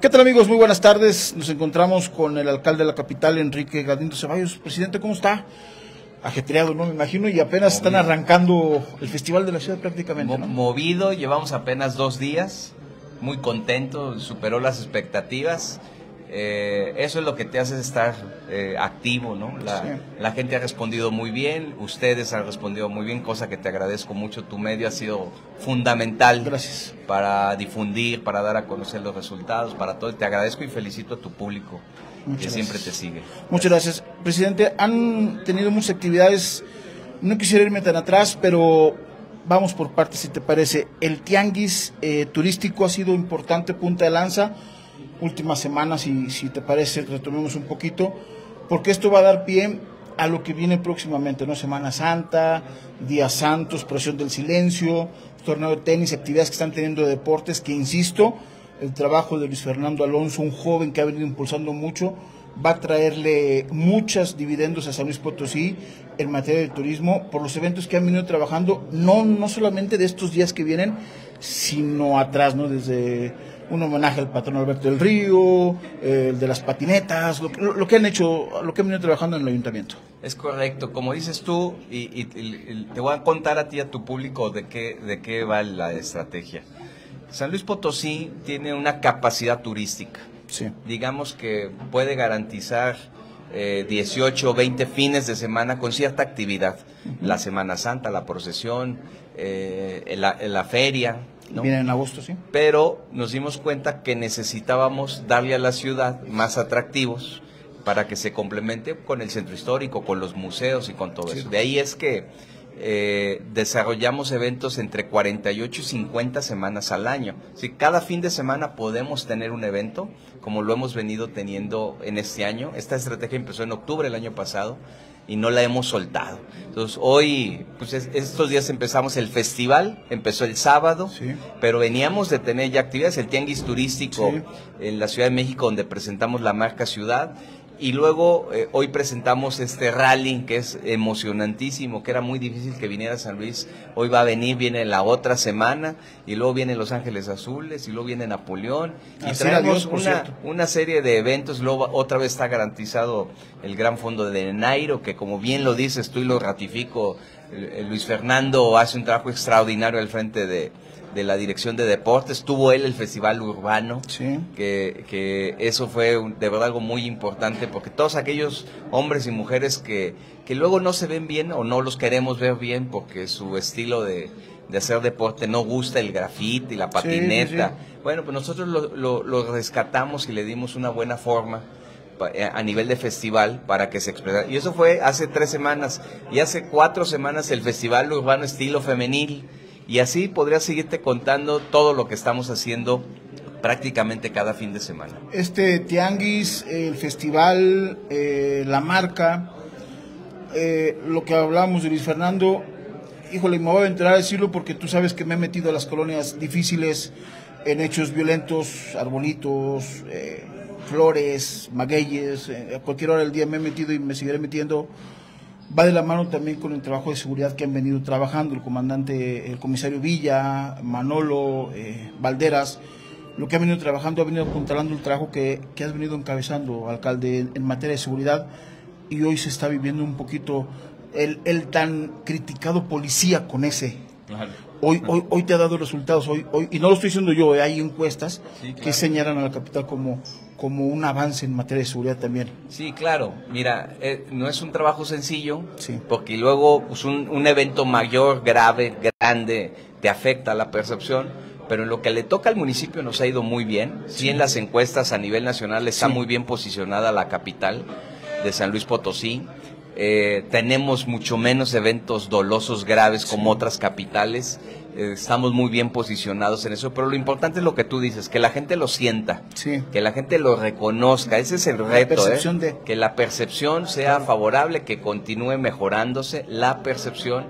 ¿Qué tal amigos? Muy buenas tardes. Nos encontramos con el alcalde de la capital, Enrique Galindo Ceballos. Presidente, ¿cómo está? Ajetreado, ¿no? Me imagino, y apenas están arrancando el Festival de la Ciudad prácticamente. Movido, llevamos apenas dos días, muy contento, superó las expectativas. Eh, eso es lo que te hace estar eh, activo, ¿no? La, Sí. la gente ha respondido muy bien, ustedes han respondido muy bien, cosa que te agradezco mucho. Tu medio ha sido fundamental Gracias. para difundir, para dar a conocer los resultados, para todo. Te agradezco y felicito a tu público Muchas que siempre gracias. te sigue. Muchas gracias. Presidente, han tenido muchas actividades. No quisiera irme tan atrás, pero vamos por partes, si te parece. El tianguis eh, turístico ha sido importante, punta de lanza. Últimas semanas, y si te parece, retomemos un poquito, porque esto va a dar pie a lo que viene próximamente, ¿no? Semana Santa, Días Santos, Procesión del Silencio, torneo de tenis, actividades que están teniendo de deportes, que insisto, el trabajo de Luis Fernando Alonso, un joven que ha venido impulsando mucho, va a traerle muchos dividendos a San Luis Potosí en materia de turismo por los eventos que han venido trabajando, no, no solamente de estos días que vienen, sino atrás, ¿no? Desde un homenaje al patrón Alberto del Río, eh, el de las patinetas, lo, lo- que han hecho, lo que han venido trabajando en el ayuntamiento. Es correcto, como dices tú, y, y- y- y te voy a contar a ti y a tu público de qué, de qué va la estrategia. San Luis Potosí tiene una capacidad turística. Sí. Digamos que puede garantizar eh, 18 o 20 fines de semana con cierta actividad. La Semana Santa, la procesión, eh, la, la feria. ¿No? Viene en agosto, sí. pero nos dimos cuenta que necesitábamos darle a la ciudad más atractivos para que se complemente con el centro histórico, con los museos y con todo Sí. eso. De ahí es que eh, desarrollamos eventos entre 48 y 50 semanas al año. Si cada fin de semana podemos tener un evento, como lo hemos venido teniendo en este año. Esta estrategia empezó en octubre del año pasado y no la hemos soltado. Entonces hoy, pues es- estos días empezamos el festival, empezó el sábado, Sí. pero veníamos de tener ya actividades, el tianguis turístico Sí. en la Ciudad de México donde presentamos la marca Ciudad y luego eh, hoy presentamos este rally que es emocionantísimo, que era muy difícil que viniera a San Luis, hoy va a venir, viene la otra semana y luego viene Los Ángeles Azules y luego viene Napoleón. Y Así traemos Dios, una, una serie de eventos, luego otra vez está garantizado el gran fondo de Nairo, que como bien lo dices tú y lo ratifico, Luis Fernando hace un trabajo extraordinario al frente de, de la dirección de deportes, tuvo él el Festival Urbano, Sí. que, que eso fue un- de verdad algo muy importante, porque todos aquellos hombres y mujeres que, que luego no se ven bien o no los queremos ver bien porque su estilo de, de hacer deporte no gusta el grafiti, la patineta, sí, bueno, pues nosotros lo, lo- lo rescatamos y le dimos una buena forma a nivel de festival para que se expresara. Y eso fue hace tres semanas. Y hace cuatro semanas el Festival Urbano Estilo Femenil. Y así podría seguirte contando todo lo que estamos haciendo prácticamente cada fin de semana. Este tianguis, el festival, eh, la marca, eh, lo que hablamos de Luis Fernando, híjole, me voy a aventurar a decirlo porque tú sabes que me he metido a las colonias difíciles en hechos violentos, arbolitos, eh, flores, magueyes, eh, a cualquier hora del día me he metido y me seguiré metiendo. Va de la mano también con el trabajo de seguridad que han venido trabajando el comandante, el comisario Villa, Manolo, eh, Valderas. Lo que han venido trabajando ha venido apuntalando el trabajo que, que has venido encabezando, alcalde, en, materia de seguridad. Y hoy se está viviendo un poquito el, el tan criticado policía con ese. Hoy, hoy, hoy te ha dado resultados, hoy, hoy, y no lo estoy diciendo yo, eh, hay encuestas Sí, claro. que señalan a la capital como, como un avance en materia de seguridad también. Sí, claro. Mira, eh, no es un trabajo sencillo, Sí. porque luego pues, un, un evento mayor, grave, grande, te afecta la percepción, pero en lo que le toca al municipio nos ha ido muy bien. Sí, en las encuestas a nivel nacional está Sí. muy bien posicionada la capital de San Luis Potosí. Eh, tenemos mucho menos eventos dolosos graves como otras capitales. Eh, estamos muy bien posicionados en eso, pero lo importante es lo que tú dices, que la gente lo sienta, Sí. que la gente lo reconozca. Ese es el reto, ¿eh? percepción de- que la percepción sea favorable, que continúe mejorándose la percepción.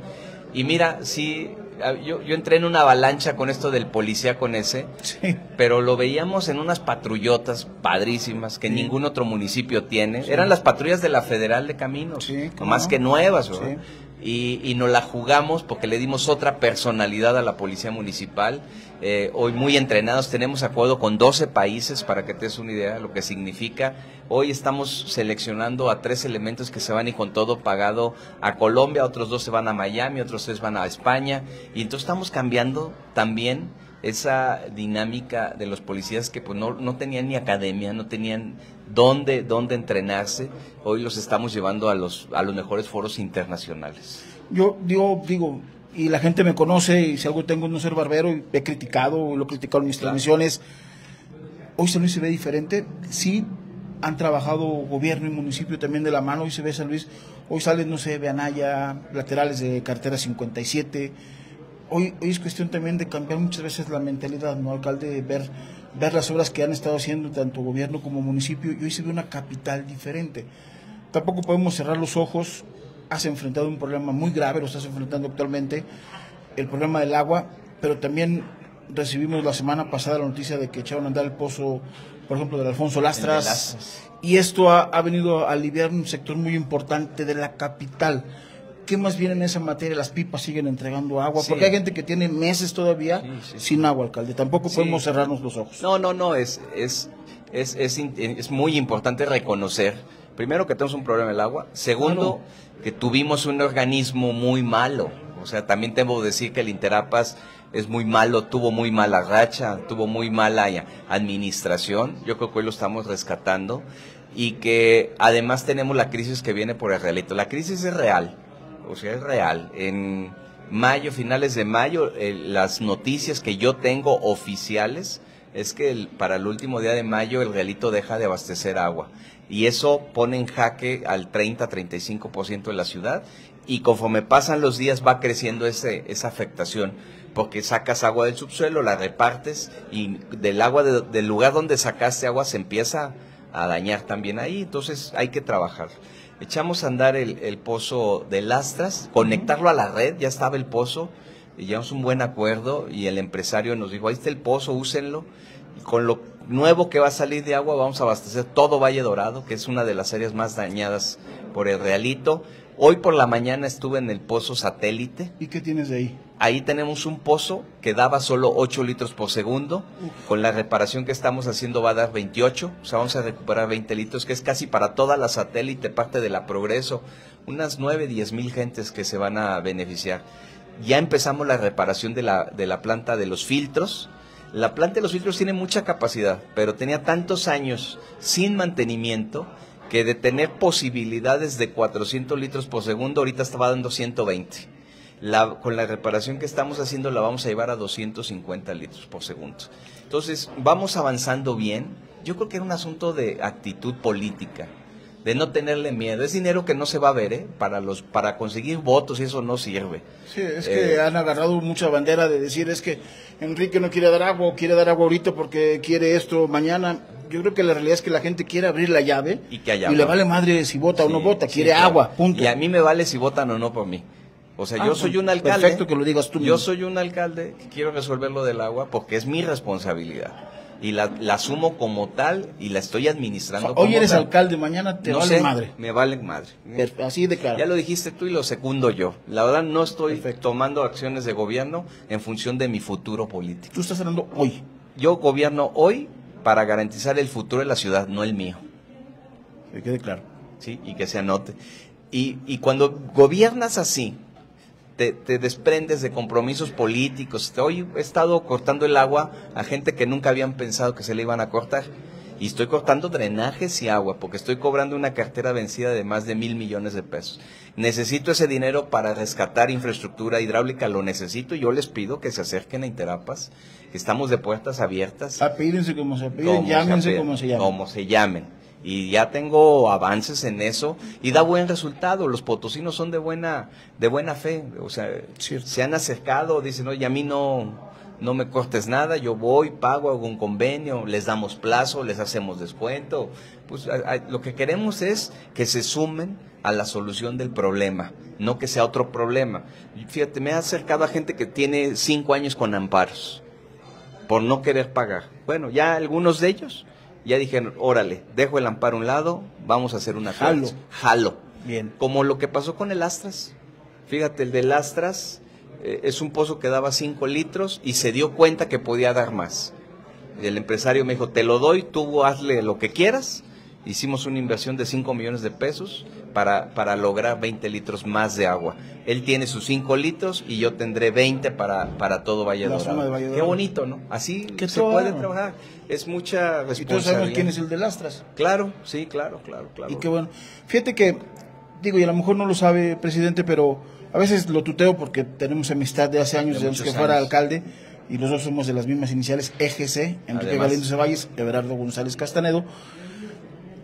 Y mira, sí, ah, yo, yo entré en una avalancha con esto del policía con ese, Sí. pero lo veíamos en unas patrullotas padrísimas que Sí. ningún otro municipio tiene. Sí. Eran las patrullas de la Federal de Caminos, más no. que nuevas, ¿verdad? Y, y nos la jugamos porque le dimos otra personalidad a la policía municipal. Eh, hoy muy entrenados, tenemos acuerdo con 12 países para que te des una idea de lo que significa. Hoy estamos seleccionando a tres elementos que se van y con todo pagado a Colombia, otros dos se van a Miami, otros tres van a España. Y entonces estamos cambiando también esa dinámica de los policías que pues no, no tenían ni academia, no tenían dónde, dónde entrenarse, hoy los estamos llevando a los, a los mejores foros internacionales. Yo digo, digo, y la gente me conoce, y si algo tengo no ser barbero, y he criticado, lo he criticado en mis transmisiones, hoy San Luis se ve diferente, sí han trabajado gobierno y municipio también de la mano, hoy se ve San Luis, hoy salen, no sé, Anaya, laterales de cartera 57, hoy, hoy es cuestión también de cambiar muchas veces la mentalidad, ¿no, alcalde? Ver, ver las obras que han estado haciendo tanto gobierno como municipio y hoy se ve una capital diferente. Tampoco podemos cerrar los ojos, has enfrentado un problema muy grave, lo estás enfrentando actualmente, el problema del agua, pero también recibimos la semana pasada la noticia de que echaron a andar el pozo, por ejemplo, del Alfonso Lastras, Lastras. y esto ha, ha venido a aliviar un sector muy importante de la capital. ¿Qué más viene en esa materia? Las pipas siguen entregando agua, sí. porque hay gente que tiene meses todavía sí, sin agua, alcalde. Tampoco podemos cerrarnos los ojos. No, no, no, es, es, es, es, es muy importante reconocer, primero, que tenemos un problema del agua, segundo, claro. que tuvimos un organismo muy malo. O sea, también tengo que decir que el Interapas es muy malo, tuvo muy mala racha, tuvo muy mala administración. Yo creo que hoy lo estamos rescatando. Y que además tenemos la crisis que viene por el realito. La crisis es real o sea, es real. En mayo, finales de mayo, eh, las noticias que yo tengo oficiales es que para el último día de mayo el realito deja de abastecer agua. Y eso pone en jaque al 30-35% de la ciudad. Y conforme pasan los días va creciendo ese, esa afectación. Porque sacas agua del subsuelo, la repartes y del agua de, del lugar donde sacaste agua se empieza a dañar también ahí. Entonces hay que trabajar echamos a andar el, el, pozo de Lastras, conectarlo a la red, ya estaba el pozo, y llegamos un buen acuerdo y el empresario nos dijo, ahí está el pozo, úsenlo, y con lo nuevo que va a salir de agua vamos a abastecer todo Valle Dorado, que es una de las áreas más dañadas por el realito. Hoy por la mañana estuve en el pozo satélite. ¿Y qué tienes de ahí? Ahí tenemos un pozo que daba solo 8 litros por segundo. Uf. Con la reparación que estamos haciendo va a dar 28. O sea, vamos a recuperar 20 litros, que es casi para toda la satélite, parte de la Progreso. Unas 9, 10 mil gentes que se van a beneficiar. Ya empezamos la reparación de la, de la planta de los filtros. La planta de los filtros tiene mucha capacidad, pero tenía tantos años sin mantenimiento que de tener posibilidades de 400 litros por segundo, ahorita estaba dando 120 la, con la reparación que estamos haciendo la vamos a llevar a 250 litros por segundo. Entonces, vamos avanzando bien. Yo creo que era un asunto de actitud política, de no tenerle miedo. Es dinero que no se va a ver, ¿eh? Para, los, para conseguir votos y eso no sirve. Sí, es que eh, han agarrado mucha bandera de decir es que Enrique no quiere dar agua quiere dar agua ahorita porque quiere esto mañana. Yo creo que la realidad es que la gente quiere abrir la llave y, que y le vale madre si vota sí, o no vota, quiere sí, claro. agua, punto. Y a mí me vale si votan o no por mí. O sea, Ah, yo soy pues, un alcalde. perfecto que lo digas tú Yo mismo. soy un alcalde que quiero resolver lo del agua porque es mi responsabilidad. Y la, la asumo como tal y la estoy administrando Hoy como eres tal. alcalde, mañana te No vale sé, madre. Me vale madre. Así de claro. Ya lo dijiste tú y lo secundo yo. La verdad no estoy Perfecto. tomando acciones de gobierno en función de mi futuro político. Tú estás hablando hoy. Yo gobierno hoy para garantizar el futuro de la ciudad, no el mío. Que quede claro. ¿sí? Y que se anote. Y, y cuando gobiernas así, te, te desprendes de compromisos políticos. Hoy he estado cortando el agua a gente que nunca habían pensado que se le iban a cortar. Y estoy cortando drenajes y agua porque estoy cobrando una cartera vencida de más de mil millones de pesos. Necesito ese dinero para rescatar infraestructura hidráulica, lo necesito y yo les pido que se acerquen a Interapas, que estamos de puertas abiertas. Apídense como se apiden, Como se llámense apelliden, como se llamen. Como se llamen. Y ya tengo avances en eso y da buen resultado. Los potosinos son de buena, de buena fe. O sea, Cierto. se han acercado, dicen, oye, a mí no, no me cortes nada, yo voy, pago, hago un convenio, les damos plazo, les hacemos descuento. Pues a- a- lo que queremos es que se sumen a la solución del problema, no que sea otro problema. Fíjate, me ha acercado a gente que tiene cinco años con amparos por no querer pagar. Bueno, ya algunos de ellos ya dijeron, órale, dejo el amparo a un lado, vamos a hacer una Jalo. clase. Jalo. Bien. Como lo que pasó con el Astras. Fíjate, el de Lastras eh, es un pozo que daba 5 litros y se dio cuenta que podía dar más. El empresario me dijo, te lo doy, tú hazle lo que quieras. Hicimos una inversión de 5 millones de pesos para, para lograr 20 litros más de agua. Él tiene sus 5 litros y yo tendré 20 para, para todo Valle Qué bonito, ¿no? Así se puede trabajar. Es mucha responsabilidad. Y todos sabemos quién es el de Lastras. Claro, sí, claro, claro, claro. Y qué bueno. Fíjate que, digo, y a lo mejor no lo sabe, presidente, pero a veces lo tuteo porque tenemos amistad de hace años, de, que fuera alcalde y los dos somos de las mismas iniciales, EGC, Enrique Galindo Ceballos, Everardo González Castanedo.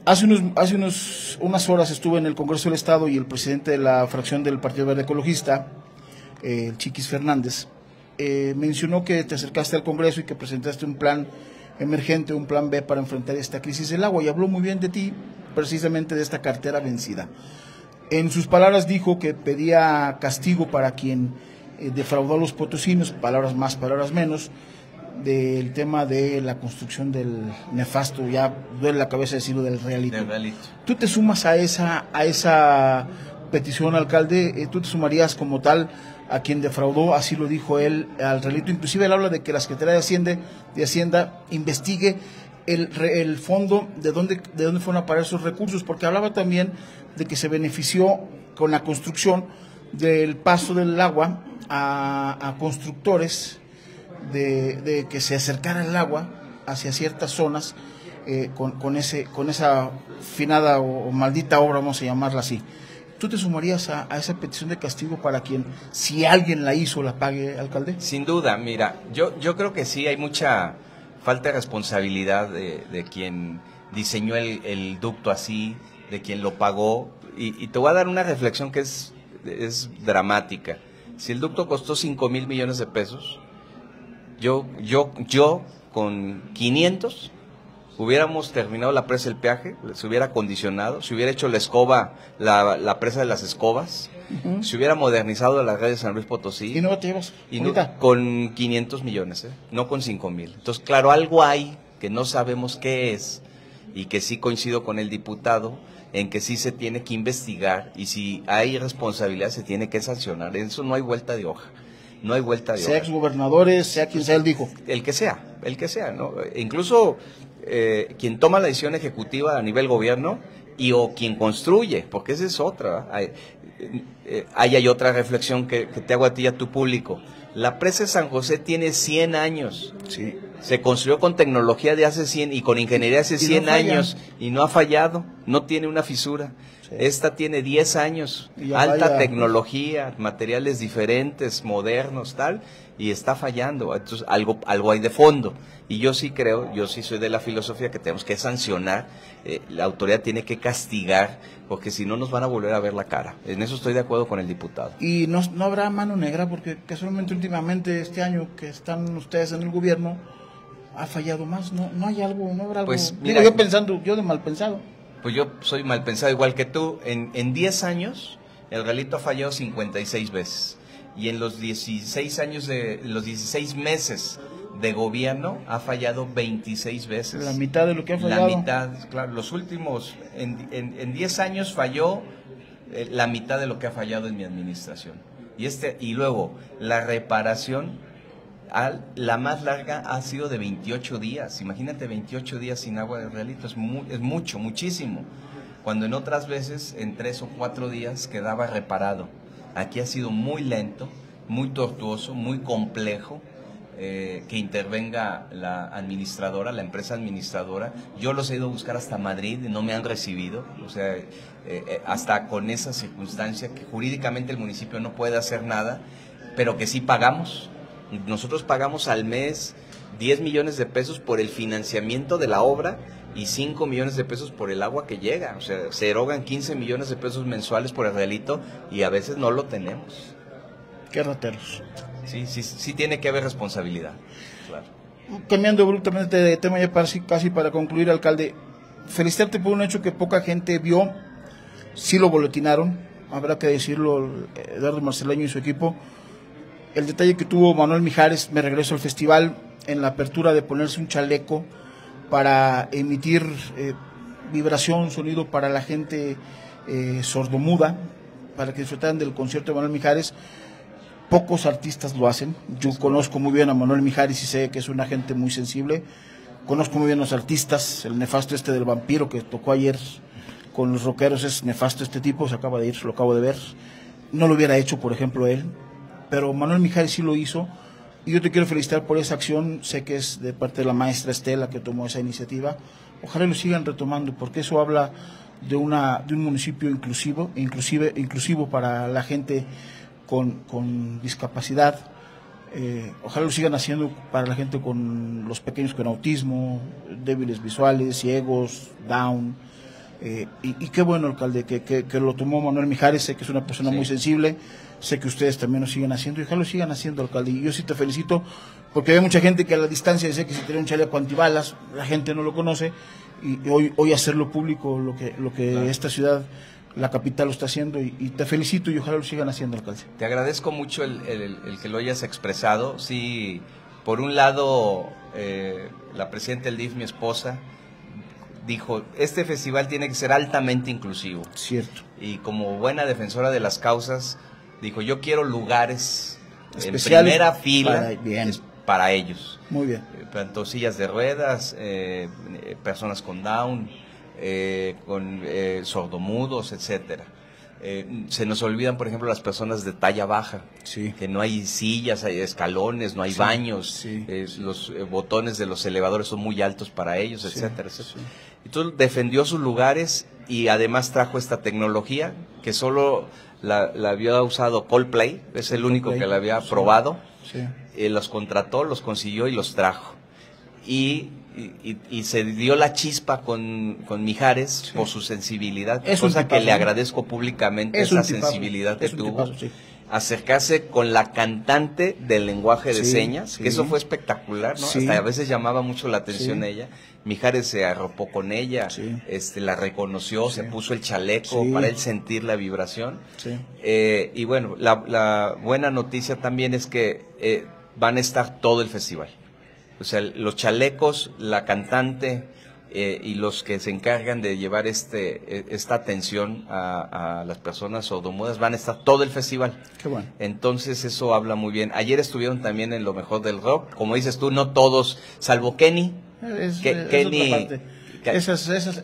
Hace, unos, hace unos, unas horas estuve en el Congreso del Estado y el presidente de la fracción del Partido Verde Ecologista, eh, Chiquis Fernández, eh, mencionó que te acercaste al Congreso y que presentaste un plan emergente, un plan B para enfrentar esta crisis del agua y habló muy bien de ti, precisamente de esta cartera vencida. En sus palabras dijo que pedía castigo para quien eh, defraudó a los potosinos, palabras más, palabras menos, del tema de la construcción del nefasto, ya duele la cabeza decirlo, del realito. ¿Tú te sumas a esa, a esa petición, alcalde? Eh, ¿Tú te sumarías como tal a quien defraudó, así lo dijo él, al realito? Inclusive él habla de que la Secretaría de Hacienda, de Hacienda investigue el, el fondo de dónde, de dónde fueron a parar esos recursos, porque hablaba también de que se benefició con la construcción del paso del agua a, constructores de, que se acercara el agua hacia ciertas zonas eh, con, ese, con esa finada o, maldita obra, vamos a llamarla así. ¿Tú te sumarías a, esa petición de castigo para quien, si alguien la hizo, la pague, alcalde? Sin duda, mira, yo, yo creo que sí, hay mucha falta de responsabilidad de, quien diseñó el, ducto así, de quien lo pagó. Y, y, te voy a dar una reflexión que es, es dramática. Si el ducto costó 5 mil millones de pesos, yo, yo, yo con 500 hubiéramos terminado la presa del peaje, se hubiera acondicionado, se hubiera hecho la escoba, la, la presa de las escobas, se hubiera modernizado la red de San Luis Potosí. Y con 500 millones, ¿eh? no con 5 mil. Entonces, claro, algo hay que no sabemos qué es y que sí coincido con el diputado en que sí se tiene que investigar y si hay responsabilidad se tiene que sancionar. En eso no hay vuelta de hoja. No hay vuelta de sea hoja. Sea exgobernadores, sea quien sea, él dijo. El que sea, el que sea, ¿no? incluso eh, quien toma la decisión ejecutiva a nivel gobierno y o quien construye, porque esa es otra. Hay, eh, hay otra reflexión que, que, te hago a ti y a tu público. La presa de San José tiene 100 años. Sí. Se construyó con tecnología de hace 100 y con ingeniería de hace 100 años y no ha fallado, no tiene una fisura. Esta tiene 10 años, alta tecnología, materiales diferentes, modernos, tal, y está fallando. Entonces, algo, algo hay de fondo. Y yo sí creo, yo sí soy de la filosofía que tenemos que sancionar, eh, la autoridad tiene que castigar, porque si no nos van a volver a ver la cara. En eso estoy de acuerdo con el diputado. Y no, no habrá mano negra, porque casualmente últimamente este año que están ustedes en el gobierno, ha fallado más, no, no hay algo, no habrá algo. Pues, mira, yo pensando, yo de mal pensado. Pues yo soy mal pensado igual que tú. En, en 10 años, el galito ha fallado 56 veces. Y en los 16 años de, los 16 meses de gobierno ha fallado 26 veces. La mitad de lo que ha fallado. La mitad, claro, los últimos, en, en, en 10 años falló eh, la mitad de lo que ha fallado en mi administración. Y, este, y luego, la reparación la más larga ha sido de 28 días. Imagínate 28 días sin agua de realito, es, es mucho, muchísimo. Cuando en otras veces, en tres o cuatro días, quedaba reparado. Aquí ha sido muy lento, muy tortuoso, muy complejo. Eh, que intervenga la administradora, la empresa administradora. Yo los he ido a buscar hasta Madrid y no me han recibido. O sea, eh, eh, hasta con esa circunstancia que jurídicamente el municipio no puede hacer nada, pero que sí pagamos nosotros pagamos al mes 10 millones de pesos por el financiamiento de la obra y 5 millones de pesos por el agua que llega. O sea, se erogan 15 millones de pesos mensuales por el delito y a veces no lo tenemos. Qué rateros. Sí, sí, sí tiene que haber responsabilidad. Cambiando abruptamente de tema ya casi para concluir, alcalde, felicitarte por un hecho que poca gente vio, sí lo boletinaron, habrá que decirlo, Eduardo Marceleño y su equipo, el detalle que tuvo Manuel Mijares, me regreso al festival, en la apertura de ponerse un chaleco para emitir eh, vibración, sonido para la gente eh, sordomuda, para que disfrutaran del concierto de Manuel Mijares. Pocos artistas lo hacen. Yo conozco muy bien a Manuel Mijares y sé que es una gente muy sensible. Conozco muy bien a los artistas, el nefasto este del vampiro que tocó ayer con los rockeros es nefasto este tipo, se acaba de ir, lo acabo de ver. No lo hubiera hecho, por ejemplo, él, pero Manuel Mijares sí lo hizo. Y yo te quiero felicitar por esa acción, sé que es de parte de la maestra Estela que tomó esa iniciativa. Ojalá lo sigan retomando, porque eso habla de, una, de un municipio inclusivo, inclusive, inclusivo para la gente con, con discapacidad. Eh, ojalá lo sigan haciendo para la gente con los pequeños con autismo, débiles visuales, ciegos, down. Eh, y, qué bueno, alcalde, que, que, lo tomó Manuel Mijares, sé que es una persona muy sensible, sé que ustedes también lo siguen haciendo, y ojalá lo sigan haciendo, alcalde. Y yo sí te felicito, porque hay mucha gente que a la distancia dice que si tiene un chaleco antibalas, la gente no lo conoce, y, hoy, hoy hacerlo público, lo que, lo que esta ciudad la capital lo está haciendo y, te felicito y ojalá lo sigan haciendo, alcalde. Te agradezco mucho el, que lo hayas expresado. Sí, por un lado, eh, la presidenta del DIF, mi esposa, dijo, este festival tiene que ser altamente inclusivo. Cierto. Y como buena defensora de las causas, dijo, yo quiero lugares en primera fila para, ellos. Muy bien. Eh, tanto sillas de ruedas, eh, personas con Down, eh, con sordomudos, etcétera. se nos olvidan, por ejemplo, las personas de talla baja, sí. que no hay sillas, hay escalones, no hay baños, los botones de los elevadores son muy altos para ellos, etcétera, etcétera. Entonces defendió sus lugares y además trajo esta tecnología que solo la, había usado Coldplay, es el único que la había probado. Eh, los contrató, los consiguió y los trajo. Y, y, se dio la chispa con, con Mijares por su sensibilidad, es cosa que le agradezco públicamente esa sensibilidad que tuvo acercarse con la cantante del lenguaje de señas, que eso fue espectacular, ¿no? Hasta a veces llamaba mucho la atención ella. Mijares se arropó con ella, este, la reconoció, se puso el chaleco para él sentir la vibración. Eh, y bueno, la, buena noticia también es que eh, van a estar todo el festival. O sea, los chalecos, la cantante, eh, y los que se encargan de llevar este e, esta atención a, las personas sordomudas van a estar todo el festival. Qué bueno. Entonces eso habla muy bien. Ayer estuvieron también en lo mejor del rock, como dices tú, no todos, salvo Kenny. que, Kenny esa,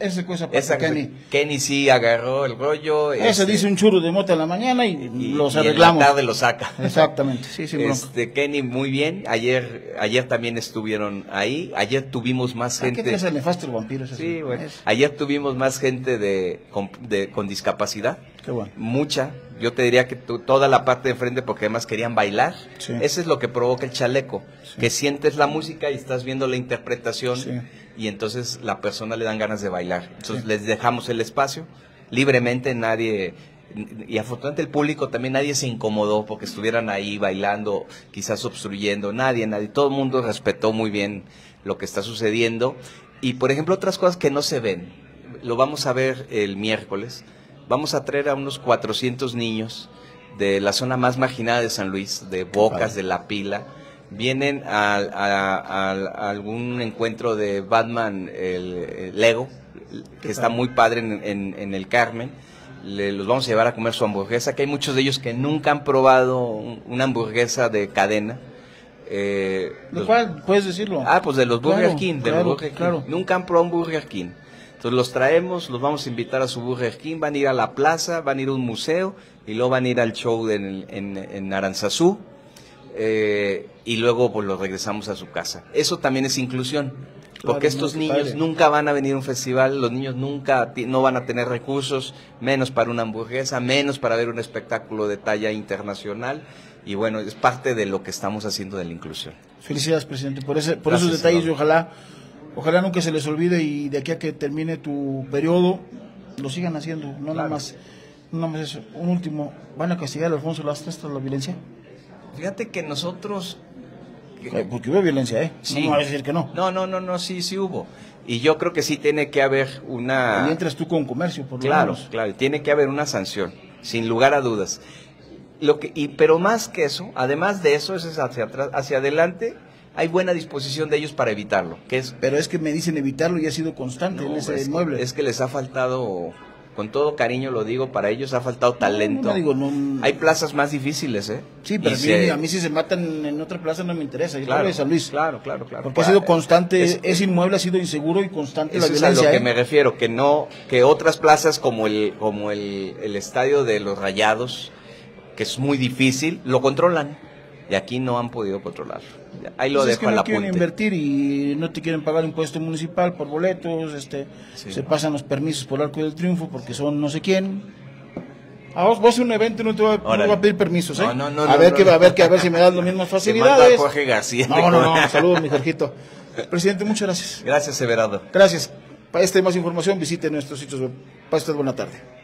esa, cosa para Kenny. Kenny sí agarró el rollo. Ese este, dice un churro de mota en la mañana y, los arreglamos. Y en la tarde lo saca. Exactamente, sí, sí. Este, Kenny, muy bien. Ayer ayer también estuvieron ahí. Ayer tuvimos más gente. ¿Qué el nefasto el vampiro? sí, bueno. Ayer tuvimos más gente de, con, de, con discapacidad. Qué bueno. Mucha. Yo te diría que toda la parte de frente, porque además querían bailar. Sí. Eso es lo que provoca el chaleco. Que sientes la música y estás viendo la interpretación. Sí y entonces la persona le dan ganas de bailar. Entonces les dejamos el espacio libremente, nadie y afortunadamente el público también nadie se incomodó porque estuvieran ahí bailando, quizás obstruyendo, nadie, nadie, todo el mundo respetó muy bien lo que está sucediendo. Y por ejemplo otras cosas que no se ven, lo vamos a ver el miércoles, vamos a traer a unos 400 niños de la zona más marginada de San Luis, de Bocas, de La Pila, vienen a, algún encuentro de Batman, el, Lego, que está muy padre en, el Carmen. los vamos a llevar a comer su hamburguesa, que hay muchos de ellos que nunca han probado una hamburguesa de cadena. Eh, ¿De cuál? ¿Puedes decirlo? Ah, pues de los Burger King. De Nunca han probado un Burger King. Entonces los traemos, los vamos a invitar a su Burger King, van a ir a la plaza, van a ir a un museo y luego van a ir al show en, en, en Aranzazú eh, y luego pues lo regresamos a su casa. Eso también es inclusión, porque estos niños nunca van a venir a un festival, los niños nunca no van a tener recursos, menos para una hamburguesa, menos para ver un espectáculo de talla internacional y bueno, es parte de lo que estamos haciendo de la inclusión. Felicidades, presidente, por, ese, por esos detalles y ojalá, ojalá nunca se les olvide y de aquí a que termine tu periodo lo sigan haciendo, no nada más, no nada más eso. Un último, ¿van a castigar a Alfonso Lastres por la violencia? Fíjate que nosotros... Eh, porque hubo violencia, ¿eh? Sí. No, a decir que no. No, no, no, no, sí, sí hubo. Y yo creo que sí tiene que haber una... Y entras tú con comercio, por lo Claro, claro, tiene que haber una sanción, sin lugar a dudas. Lo que, y, pero más que eso, además de eso, es hacia atrás, hacia adelante, hay buena disposición de ellos para evitarlo. Que es, pero es que me dicen evitarlo y ha sido constante en ese inmueble. es que les ha faltado con todo cariño lo digo, para ellos ha faltado talento. No, no digo, no, Hay plazas más difíciles, ¿eh? Sí, pero a mí, se- a mí si se matan en otra plaza no me interesa. Yo Claro, de San Luis. claro, claro, claro. Porque ha sido constante, Es- ese inmueble ha sido inseguro y constante la Eso es a violencia. lo que me refiero, que no, que otras plazas como el, como el, el estadio de los Rayados, que es muy difícil, lo controlan. Y aquí no han podido controlarlo. Ahí lo Pues es dejo que al no quieren invertir y no te quieren pagar impuesto municipal por boletos, este, Sí. se pasan los permisos por Arco del Triunfo porque son no sé quién. A vos, hacer un evento y no te voy a, no pedir permisos, ¿eh? No, no, no, a ver que a ver que a ver si me das las mismas facilidades. Jorge García. No, no, no, saludos mi Jorgito. Presidente, muchas gracias. Gracias, Everardo. Gracias. Para esta y más información visite nuestros sitios web. Para usted buena tarde.